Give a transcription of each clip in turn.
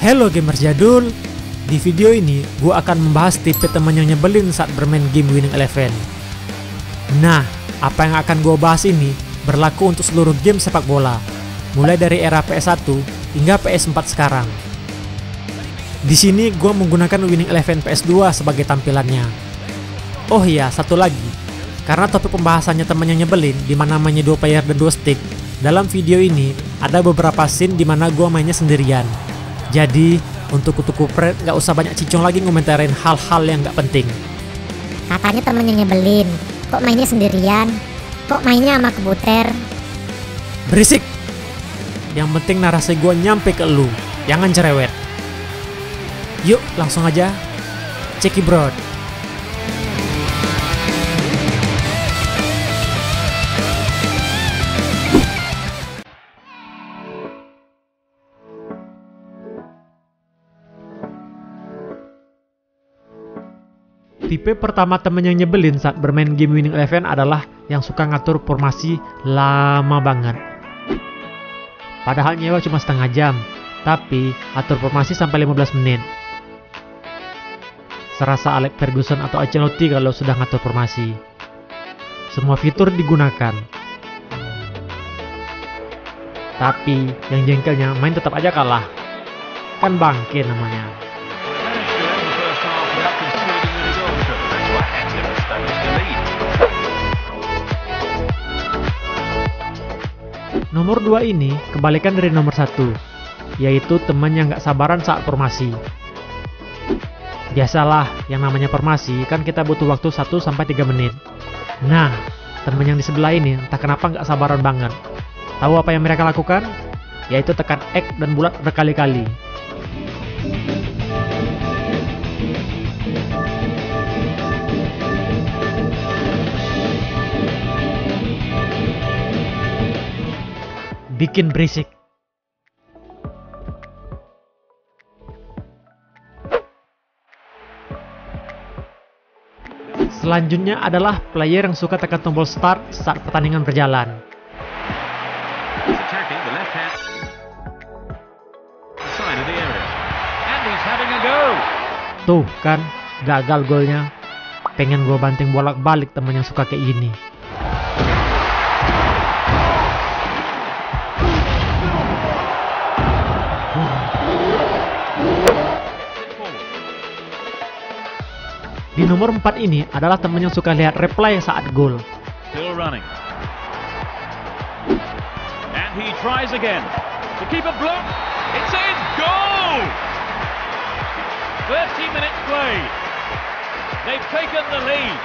Halo gamers jadul, di video ini gue akan membahas tipe teman yang nyebelin saat bermain game Winning Eleven. Nah, apa yang akan gue bahas ini berlaku untuk seluruh game sepak bola, mulai dari era PS1 hingga PS4 sekarang. Di sini gue menggunakan Winning Eleven PS2 sebagai tampilannya. Oh iya, satu lagi. Karena topik pembahasannya teman yang nyebelin di mana mainnya dua player dan dua stick, dalam video ini ada beberapa scene di mana gue mainnya sendirian. Jadi, untuk kutu kupret nggak usah banyak cicong lagi ngomentarin hal-hal yang nggak penting. Katanya temennya nyebelin. Kok mainnya sendirian? Kok mainnya sama kebuter? Berisik! Yang penting narasi gue nyampe ke lu, jangan cerewet. Yuk, langsung aja. Ceki Tipe pertama temen yang nyebelin saat bermain game Winning Eleven adalah yang suka ngatur formasi lama banget. Padahal nyewa cuma setengah jam, tapi atur formasi sampai 15 menit. Serasa Alex Ferguson atau Ancelotti kalau sudah ngatur formasi. Semua fitur digunakan. Tapi yang jengkelnya main tetap aja kalah. Kan bangke namanya. Nomor 2 ini kebalikan dari nomor 1, yaitu teman yang gak sabaran saat formasi. Biasalah, yang namanya formasi kan kita butuh waktu 1-3 menit. Nah, teman yang di sebelah ini entah kenapa gak sabaran banget. Tahu apa yang mereka lakukan? Yaitu tekan X dan bulat berkali-kali. Bikin berisik. Selanjutnya adalah player yang suka tekan tombol start saat pertandingan berjalan. Tuh kan, gagal golnya. Pengen gue banting bolak-balik temen yang suka kayak gini. Di nomor 4 ini adalah teman yang suka lihat replay saat gol. Still running. And he tries again. The keeper block. It's in. Goal! 30 minutes play. They've taken the lead.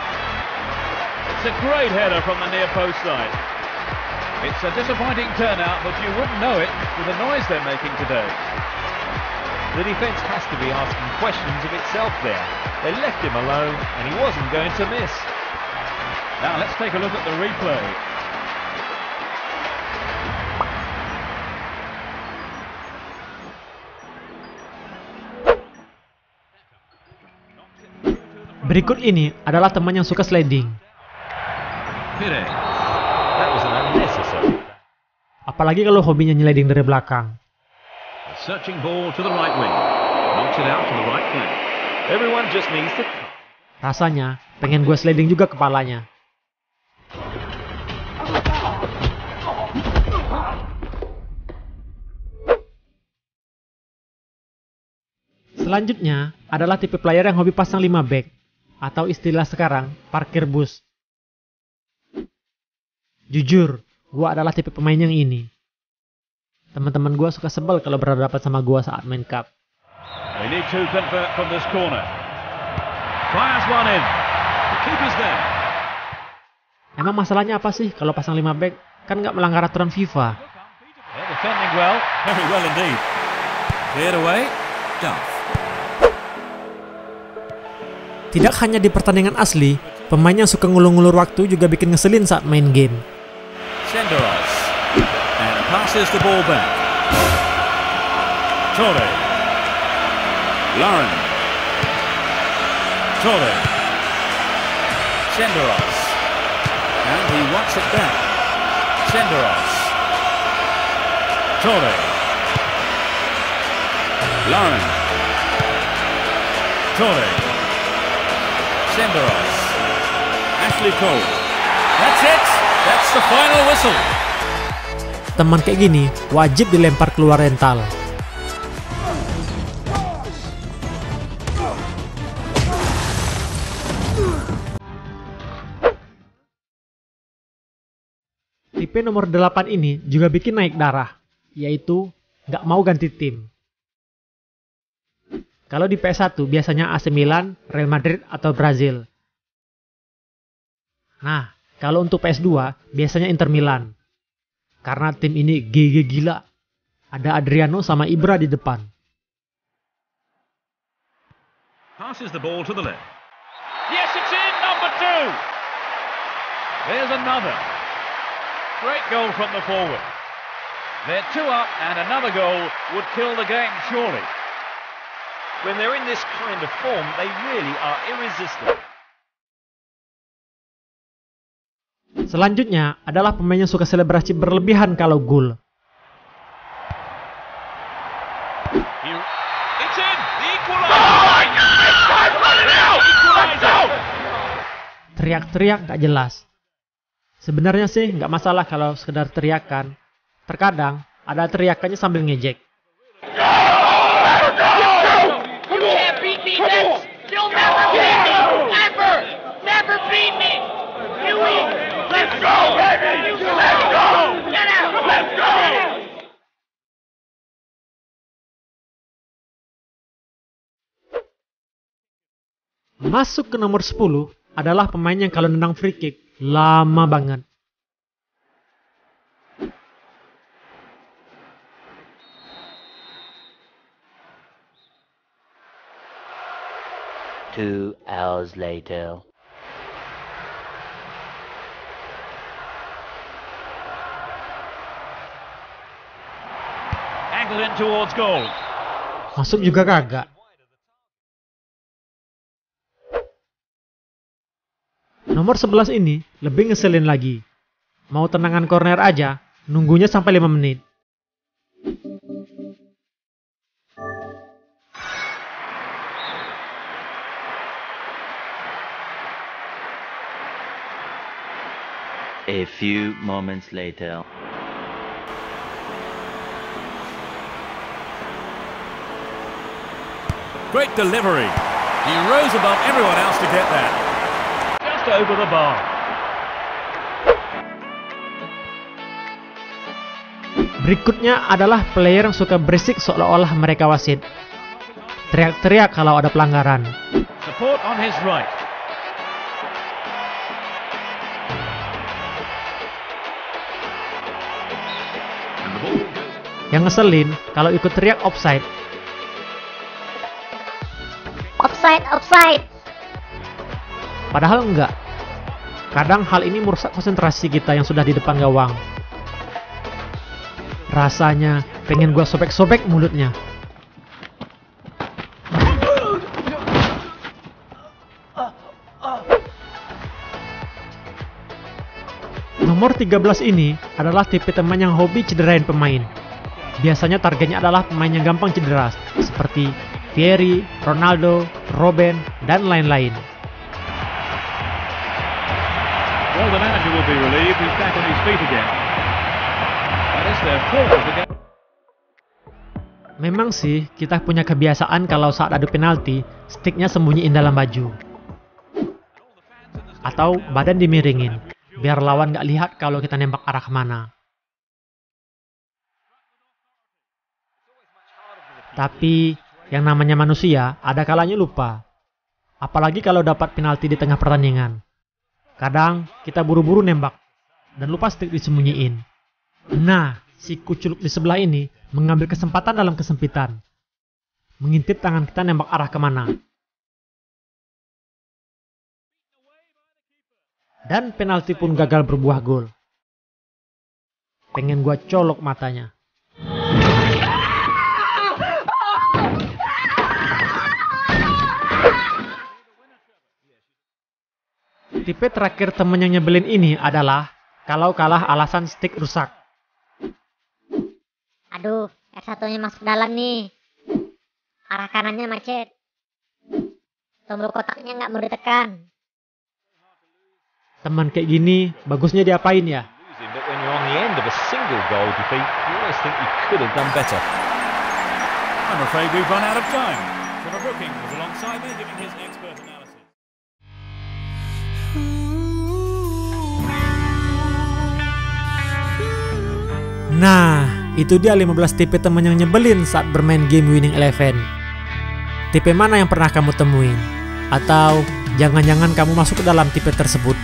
It's a great header from the near post side. It's a disappointing turnout, but you wouldn't know it with the noise they're making today. The defence has to be asking questions of itself there. They left him alone and he wasn't going to miss. Now let's take a look at the replay. Berikut ini adalah teman yang suka sliding. Apalagi kalau hobinya sliding dari belakang. A searching ball to the right wing. Knocks it out to the right flank. Everyone just needs to Rasanya pengen gue sliding juga kepalanya. Selanjutnya adalah tipe player yang hobi pasang 5 back atau istilah sekarang parkir bus. Jujur, gue adalah tipe pemain yang ini. Teman-teman gue suka sebel kalau berhadapan sama gue saat main cup. They need to convert from this corner. Fires one in. The keeper's there. Emang masalahnya apa sih kalau pasang 5 back? Kan nggak melanggar aturan FIFA. They're defending well. Very well indeed. Cleared away. Duff. Tidak hanya di pertandingan asli, pemain yang suka ngulur-ngulur waktu juga bikin ngeselin saat main game. Senderos. Passes the ball back. Torre. Lauren. Torre. Senderos. And he wants it back. Senderos. Torre. Lauren. Tole. Senderos. Ashley Cole. That's it. That's the final whistle. Teman kayak gini wajib dilempar keluar rental. Tipe nomor 8 ini juga bikin naik darah, yaitu nggak mau ganti tim. Kalau di PS1 biasanya AC Milan, Real Madrid, atau Brazil. Nah, kalau untuk PS2 biasanya Inter Milan. Karena tim ini GG gila. Ada Adriano sama Ibra di depan. Passes the ball to the left. Yes, it's in, number two. There's another. Great goal from the forward. They're two up, and another goal would kill the game, surely. When they're in this kind of form, they really are irresistible. Selanjutnya adalah pemain yang suka selebrasi berlebihan kalau gol. Teriak-teriak gak jelas. Sebenarnya sih nggak masalah kalau sekedar teriakan. Terkadang ada teriakannya sambil ngejek. Masuk ke nomor 10 adalah pemain yang kalau nendang free kick lama banget. Two hours later. Angled in towards goal. Masuk juga kagak. Nomor 11 ini lebih ngeselin lagi. Mau tenangan corner aja, nunggunya sampai 5 menit. A few moments later. Great delivery. He rose above everyone else to get that. Just over the bar. Berikutnya adalah player yang suka berisik seolah-olah mereka wasit. Teriak-teriak kalau ada pelanggaran. Support on his right. Yang ngeselin kalau ikut teriak offside. Offside, offside. Padahal enggak. Kadang hal ini merusak konsentrasi kita yang sudah di depan gawang. Rasanya pengen gua sobek-sobek mulutnya. Nomor 13 ini adalah tipe teman yang hobi cederain pemain. Biasanya targetnya adalah pemain yang gampang cedera, seperti Thierry, Ronaldo, Robben, dan lain-lain. Well, the manager will be relieved. He's back on his feet again. That is their fourth game. Memang sih, kita punya kebiasaan kalau saat adu penalti, sticknya sembunyiin dalam baju. Atau badan dimiringin, biar lawan nggak lihat kalau kita nembak arah ke mana. Tapi, yang namanya manusia, ada kalanya lupa. Apalagi kalau dapat penalti di tengah pertandingan. Kadang, kita buru-buru nembak, dan lupa stick disembunyiin. Nah, si kuculuk di sebelah ini mengambil kesempatan dalam kesempitan. Mengintip tangan kita nembak arah ke mana. Dan penalti pun gagal berbuah gol. Pengen gua colok matanya. Tipe terakhir temen yang nyebelin ini adalah kalau kalah alasan stick rusak. Aduh, R1-nya masuk dalam nih. Arah kanannya macet. Tombol kotaknya nggak mau ditekan. Teman kayak gini, bagusnya diapain ya? I'm afraid we've run out of time. Trevor Brooking was alongside me giving his expert Nah, itu dia 15 tipe teman yang nyebelin saat bermain game Winning Eleven. Tipe mana yang pernah kamu temuin? Atau jangan-jangan kamu masuk ke dalam tipe tersebut?